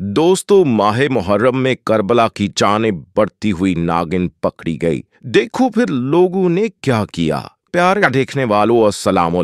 दोस्तों, माह मुहर्रम में करबला की चाने बढ़ती हुई नागिन पकड़ी गई। देखो फिर लोगों ने क्या किया। प्यार देखने वालों अस्सलाम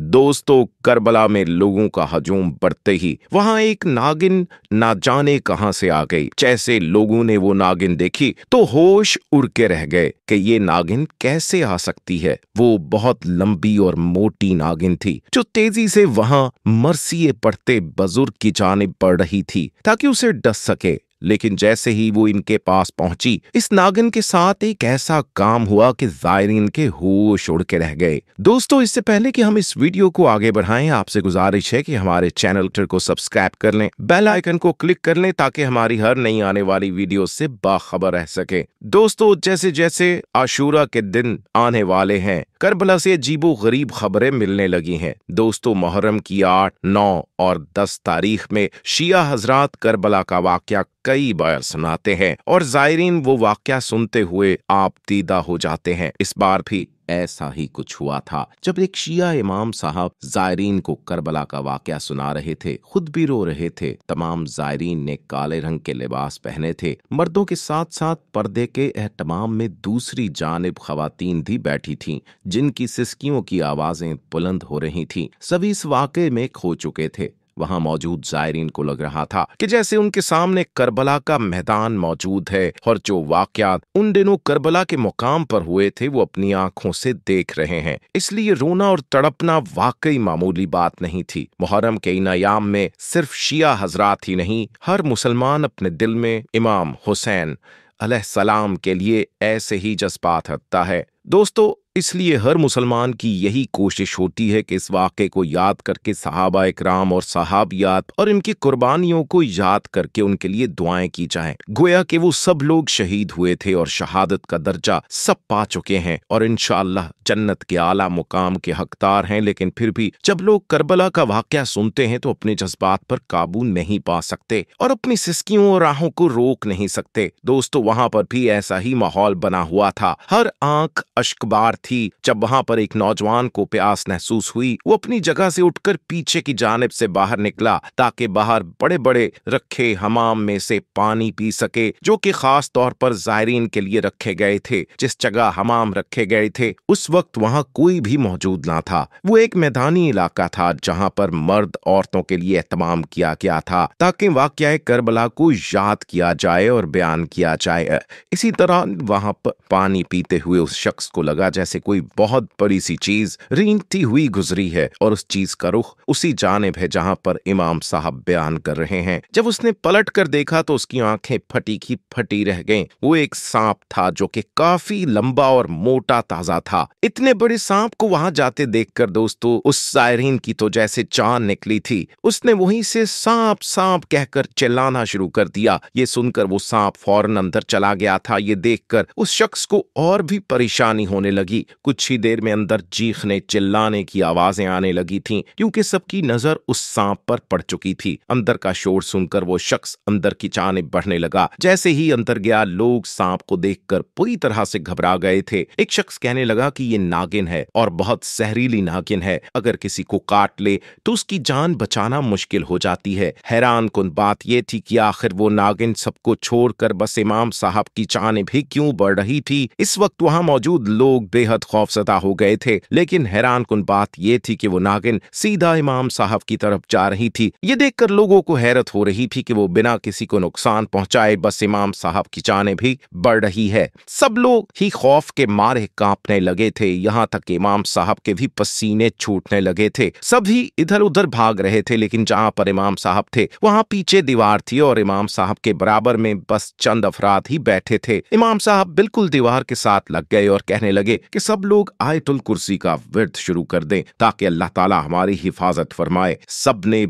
दोस्तों, करबला में लोगों का हजूम बढ़ते ही वहाँ एक नागिन ना जाने कहाँ से आ गई। जैसे लोगों ने वो नागिन देखी तो होश उड़ के रह गए कि ये नागिन कैसे आ सकती है। वो बहुत लंबी और मोटी नागिन थी, जो तेज़ी से वहाँ मरसिए पड़ते बुज़ुर्ग की जानिब बढ़ रही थी, ताकि उसे डस सके। लेकिन जैसे ही वो इनके पास पहुँची, इस नागिन के साथ एक ऐसा काम हुआ कि जायरीन के होश उड़ के रह गए। दोस्तों, इससे पहले कि हम इस वीडियो को आगे बढ़ाएँ, आपसे गुजारिश है कि हमारे चैनल को सब्सक्राइब कर लें, बेल आइकन को क्लिक कर लें ताकि हमारी हर नई आने वाली वीडियो से बाखबर रह सके। दोस्तों जैसे जैसे आशूरा के दिन आने वाले हैं, करबला से अजीबो गरीब खबरें मिलने लगी हैं। दोस्तों, मुहर्रम की आठ, नौ और दस तारीख में शिया हजरात करबला का वाक्य कई बार सुनाते हैं और जायरीन वो वाक्य सुनते हुए आप दीदा हो जाते हैं। इस बार भी ऐसा ही कुछ हुआ था। जब एक शिया इमाम साहब जायरीन को करबला का वाक्य सुना रहे थे, खुद भी रो रहे थे। तमाम जायरीन ने काले रंग के लिबास पहने थे। मर्दों के साथ साथ पर्दे के एहतमाम में दूसरी जानब खातन भी बैठी थीं, जिनकी सिस्कियों की आवाज़ें बुलंद हो रही थीं। सभी इस वाक़े में खो चुके थे। वहाँ मौजूद जायरीन को लग रहा था कि जैसे उनके सामने करबला का मैदान मौजूद है और जो वाकयात उन दिनों करबला के मुकाम पर हुए थे, वो अपनी आँखों से देख रहे हैं। इसलिए रोना और तड़पना वाकई मामूली बात नहीं थी। मुहर्रम के इन अयाम में सिर्फ़ शिया हजरात ही नहीं, हर मुसलमान अपने दिल में इमाम हुसैन सलाम के लिए ऐसे ही जज्बात रखता है। दोस्तों इसलिए हर मुसलमान की यही कोशिश होती है कि इस वाक़े को याद करके सहाबा इकराम और सहाबियात और इनकी कुर्बानियों को याद करके उनके लिए दुआएँ की जाएँ। गोया के वो सब लोग शहीद हुए थे और शहादत का दर्जा सब पा चुके हैं और इनशाला जन्नत के आला मुकाम के हकदार हैं, लेकिन फिर भी जब लोग करबला का वाक़ सुनते हैं तो अपने जज्बात पर काबू नहीं पा सकते और अपनी सिस्कियों और राहों को रोक नहीं सकते। दोस्तों, वहाँ पर भी ऐसा ही माहौल बना हुआ था। हर आँख अश्कबार थी। जब वहाँ पर एक नौजवान को प्यास महसूस हुई, वो अपनी जगह से उठकर पीछे की जानब से बाहर निकला, ताकि बाहर बड़े बड़े रखे हमाम में से पानी पी सके, जो कि खास तौर पर जायरीन के लिए रखे गए थे। जिस जगह हमाम रखे गए थे, उस वक्त वहाँ कोई भी मौजूद ना था। वो एक मैदानी इलाका था, जहाँ पर मर्द औरतों के लिए एहतमाम किया गया था, ताकि वाक्य करबला को याद किया जाए और बयान किया जाए। इसी तरह वहाँ पर पानी पीते हुए उस शख्स को लगा जैसे कोई बहुत बड़ी सी चीज़ रेंगती हुई गुजरी है, और उस चीज़ का रुख उसी जानब है जहाँ पर इमाम साहब बयान कर रहे हैं। जब उसने पलट कर देखा तो उसकी आँखें फटी की फटी रह गईं। वो एक सांप था जो कि काफ़ी लंबा और मोटा ताज़ा था। इतने बड़े सांप को वहाँ जाते देखकर दोस्तों, उस सायरीन की तो जैसे चाँद निकली थी। उसने वहीं से सांप सांप कहकर चिल्लाना शुरू कर दिया। ये सुनकर वो सांप फ़ौरन अंदर चला गया था। ये देखकर उस शख्स को और भी परेशानी होने लगी। कुछ ही देर में अंदर चीखने, चिल्लाने की आवाज़ें आने लगी थी, क्योंकि सबकी नज़र उस सांप पर पड़ चुकी थी। अंदर का शोर सुनकर वो शख्स अंदर की चाने बढ़ने लगा। जैसे ही अंदर गया, लोग सांप को देखकर पूरी तरह से घबरा गए थे। एक शख्स कहने लगा कि ये नागिन है और बहुत सहरीली नागिन है। अगर किसी को काट ले तो उसकी जान बचाना मुश्किल हो जाती है। हैरान कुन बात यह थी कि आखिर वो नागिन सबको छोड़कर बस इमाम साहब की चाने भी क्यों बढ़ रही थी? इस वक्त वहाँ मौजूद लोग बेहद खौफजदा हो गए थे, लेकिन हैरान कुन बात यह थी कि वो नागिन सीधा इमाम साहब की तरफ़ जा रही थी। ये देखकर लोगों को हैरत हो रही थी कि वो बिना किसी को नुकसान पहुँचाए बस इमाम साहब की जाने भी बढ़ रही है। सब लोग ही खौफ के मारे कांपने लगे थे। यहाँ तक इमाम साहब के भी पसीने छूटने लगे थे। सभी इधर उधर भाग रहे थे, लेकिन जहाँ पर इमाम साहब थे, वहाँ पीछे दीवार थी और इमाम साहब के बराबर में बस चंद अफराद ही बैठे थे। इमाम साहब बिल्कुल दीवार के साथ लग गए और कहने लगे कि सब लोग आयतुल कुर्सी का विरद शुरू कर दें, ताकि अल्लाह ताला हमारी हिफाजत फरमाए। सबने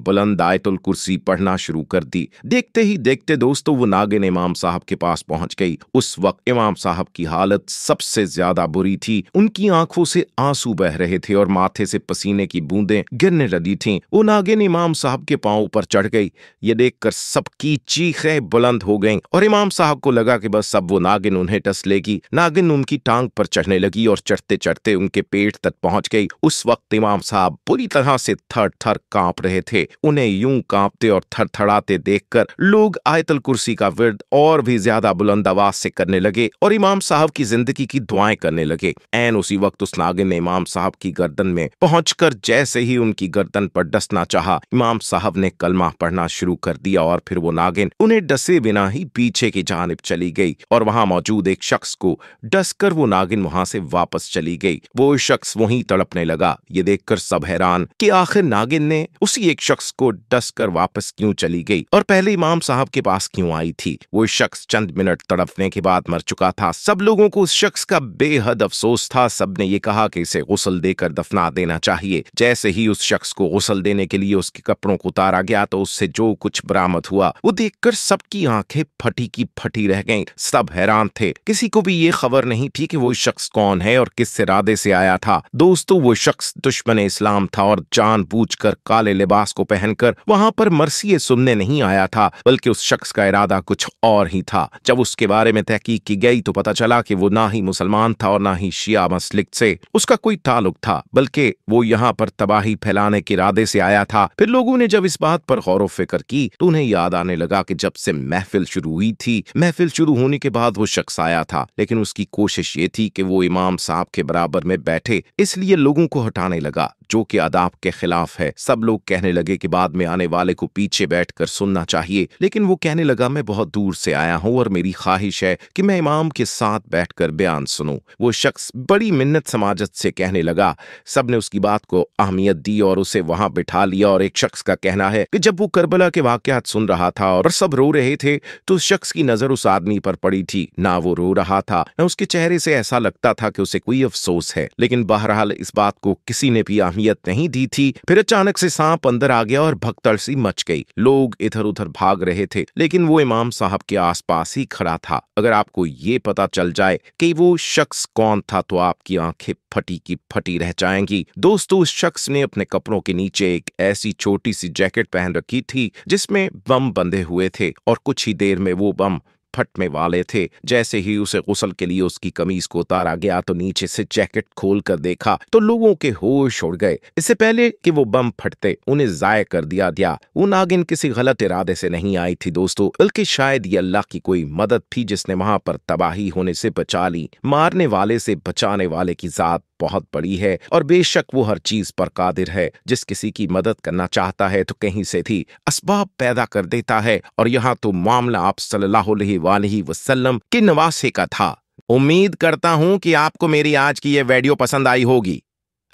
बुलंद आयतुल कुर्सी पढ़ना शुरू कर दी। देखते ही देखते दोस्तों, वो नागिन इमाम साहब के पास पहुँच गई। उस वक्त इमाम साहब की हालत सबसे ज़्यादा बुरी थी। उनकी आँखों से आँसू बह रहे थे और माथे से पसीने की बूंदें गिरने लगी थीं। वो नागिन इमाम साहब के पाँव पर चढ़ गई। ये देखकर सबकी चीखें बुलंद हो गईं और इमाम साहब को लगा कि बस सब वो नागिन उन्हें टस लेगी। नागिन उनकी टांग पर चढ़ने लगी और चढ़ते चढ़ते उनके पेट तक पहुँच गई। उस वक्त इमाम साहब बुरी तरह से थर थर काँप रहे थे। उन्हें यूँ कांपते और थरथड़ाते देखकर लोग आयतल कुर्सी का विरद और भी ज़्यादा बुलंद आवाज़ से करने लगे और इमाम साहब की ज़िंदगी की दुआएँ करने लगे। एन उसी वक्त उस नागिन ने इमाम साहब की गर्दन में पहुंचकर जैसे ही उनकी गर्दन पर डसना चाहा, इमाम साहब ने कलमा पढ़ना शुरू कर दिया और फिर वो नागिन उन्हें डसे बिना ही पीछे की जानब चली गई और वहाँ मौजूद एक शख्स को डसकर वो नागिन वहाँ से वापस चली गई। वो शख्स वहीं तड़पने लगा। ये देखकर सब हैरान कि आखिर नागिन ने उसी एक शख्स को डसकर वापस क्यों चली गई और पहले इमाम साहब के पास क्यों आई थी? वो शख्स चंद मिनट तड़पने के बाद मर चुका था। सब लोगों को उस शख्स का बेहद अफसोस था। सबने ये कहा कि इसे गुसल देकर दफना देना चाहिए। जैसे ही उस शख्स को गुसल देने के लिए उसके कपड़ों को उतारा गया तो उससे जो कुछ बरामद हुआ, वो देखकर सबकी आँखें फटी की फटी रह गईं। सब हैरान थे। किसी को भी ये खबर नहीं थी कि वो शख्स कौन है और किस इरादे से आया था। दोस्तों, वो शख्स दुश्मन इस्लाम था और जान कर काले लिबास को पहनकर वहाँ पर मरसी सुनने नहीं आया था, बल्कि उस शख्स का इरादा कुछ और ही था। जब उसके बारे में तहकीक की गई तो पता चला कि वो ना ही मुसलमान था और ना ही शिया मसलिक से। उसका कोई ताल्लुक था, बल्कि वो यहाँ पर तबाही फैलाने के इरादे से आया था। फिर लोगों ने जब इस बात पर गौर फ़िक्र की तो उन्हें याद आने लगा कि जब से महफिल शुरू हुई थी, महफिल शुरू होने के बाद वो शख्स आया था। लेकिन उसकी कोशिश ये थी कि वो इमाम साहब के बराबर में बैठे, इसलिए लोगों को हटाने लगा। जो कि आदाब के खिलाफ है। सब लोग कहने लगे कि बाद में आने वाले को पीछे बैठकर सुनना चाहिए, लेकिन वो कहने लगा, मैं बहुत दूर से आया हूँ और मेरी ख्वाहिश है कि मैं इमाम के साथ बैठकर बयान सुनूं। वो शख्स बड़ी मिन्नत समाजत से कहने लगा। सबने उसकी बात को अहमियत दी और उसे वहाँ बिठा लिया और एक शख्स का कहना है कि जब वो करबला के वाकयात सुन रहा था और सब रो रहे थे तो उस शख्स की नज़र उस आदमी पर पड़ी थी। ना वो रो रहा था, न उसके चेहरे से ऐसा लगता था कि उसे कोई अफसोस है। लेकिन बहरहाल इस बात को किसी ने भी अहमियत नहीं दी थी। फिर अचानक से सांप अंदर आ गया और भगतड़ सी मच गई। लोग इधर उधर भाग रहे थे, लेकिन वो इमाम साहब के आसपास ही खड़ा था। अगर आपको ये पता चल जाए कि वो शख्स कौन था तो आपकी आँखें फटी की फटी रह जाएँगी। दोस्तों, उस शख्स ने अपने कपड़ों के नीचे एक ऐसी छोटी सी जैकेट पहन रखी थी, जिसमें बम बंधे हुए थे और कुछ ही देर में वो बम फटने वाले थे। जैसे ही उसे गुसल के लिए उसकी कमीज को उतारा गया तो नीचे से जैकेट खोल कर देखा तो लोगों के होश उड़ गए। इससे पहले कि वो बम फटते, उन्हें जाय कर दिया गया। वो नागिन किसी गलत इरादे से नहीं आई थी, दोस्तों, बल्कि शायद ये अल्लाह की कोई मदद थी जिसने वहाँ पर तबाही होने से बचा ली। मारने वाले से बचाने वाले की जात बहुत बड़ी है और बेशक वो हर चीज़ पर कादिर है, जिस किसी की मदद करना चाहता है तो कहीं से थी असबाब पैदा कर देता है। और यहाँ तो मामला आप सल्लल्लाहु अलैहि वसल्लम के नवासे का था। उम्मीद करता हूँ कि आपको मेरी आज की यह वीडियो पसंद आई होगी।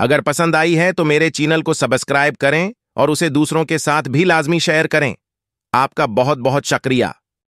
अगर पसंद आई है तो मेरे चैनल को सब्सक्राइब करें और उसे दूसरों के साथ भी लाजमी शेयर करें। आपका बहुत बहुत शुक्रिया।